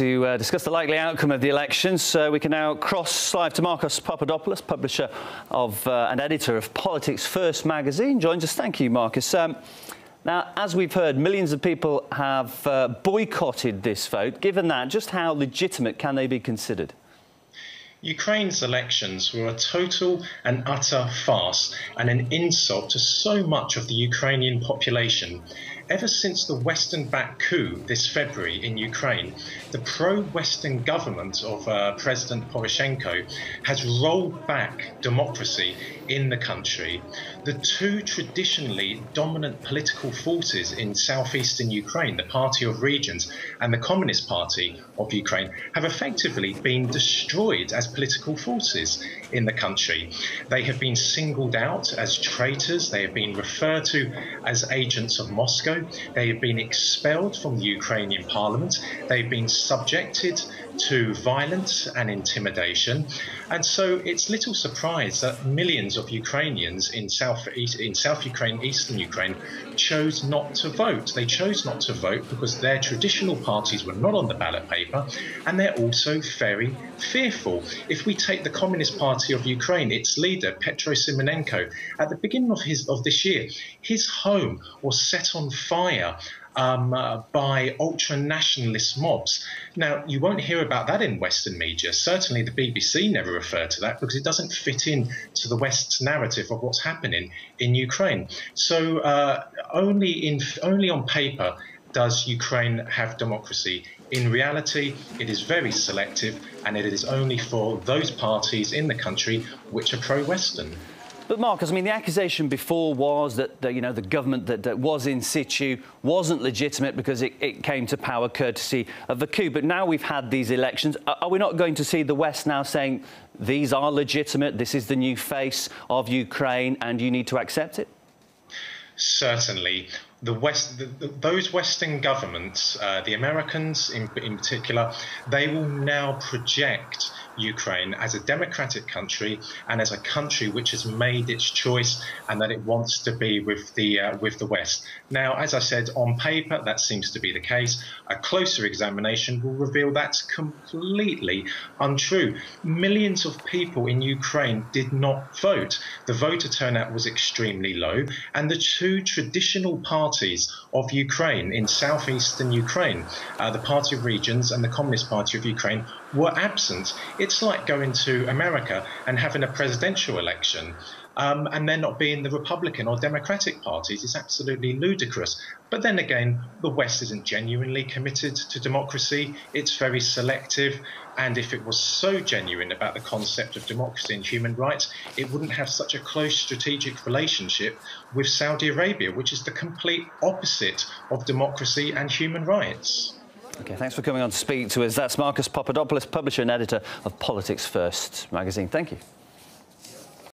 To uh, discuss the likely outcome of the elections, uh, we can now cross live to Marcus Papadopoulos, publisher of uh, and editor of Politics First magazine, joins us. Thank you, Marcus. Um, now, as we've heard, millions of people have uh, boycotted this vote. Given that, just how legitimate can they be considered? Ukraine's elections were a total and utter farce and an insult to so much of the Ukrainian population. Ever since the Western backed coup this February in Ukraine, the pro Western government of uh, President Poroshenko has rolled back democracy in the country. The two traditionally dominant political forces in southeastern Ukraine, the Party of Regions and the Communist Party of Ukraine, have effectively been destroyed as political forces in the country. They have been singled out as traitors, they have been referred to as agents of Moscow, they have been expelled from the Ukrainian parliament, they've been subjected to violence and intimidation. And so it's little surprise that millions of Ukrainians in South, in South Ukraine, Eastern Ukraine, chose not to vote. They chose not to vote because their traditional parties were not on the ballot paper, and they're also very fearful. If we take the Communist Party of Ukraine, its leader, Petro Simonenko, at the beginning of, his, of this year, his home was set on fire um, uh, by ultra nationalist mobs. Now, you won't hear about that in Western media. Certainly, the BBC never referred to that because it doesn't fit in to the West's narrative of what's happening in Ukraine. So, uh, only in only on paper does Ukraine have democracy. In reality, it is very selective and it is only for those parties in the country which are pro Western. But Marcus, I mean, the accusation before was that, that you know the government that, that, was in situ wasn't legitimate because it, it, came to power courtesy of the coup. But now we've had these elections. Are we not going to see the West now saying these are legitimate? This is the new face of Ukraine, and you need to accept it? Certainly, the West, the, the, those Western governments, uh, the Americans in, in particular, they will now project Ukraine as a democratic country and as a country which has made its choice and that it wants to be with the uh, with the West. Now, as I said, on paper that seems to be the case. A closer examination will reveal that's completely untrue. Millions of people in Ukraine did not vote. The voter turnout was extremely low, and the two traditional parties of Ukraine in southeastern Ukraine, uh, the Party of Regions and the Communist Party of Ukraine, were absent. It's like going to America and having a presidential election um, and then not being the Republican or Democratic parties. It's absolutely ludicrous. But then again, the West isn't genuinely committed to democracy, it's very selective. And if it was so genuine about the concept of democracy and human rights, it wouldn't have such a close strategic relationship with Saudi Arabia, which is the complete opposite of democracy and human rights. Okay, thanks for coming on to speak to us. That's Marcus Papadopoulos, publisher and editor of Politics First magazine. Thank you.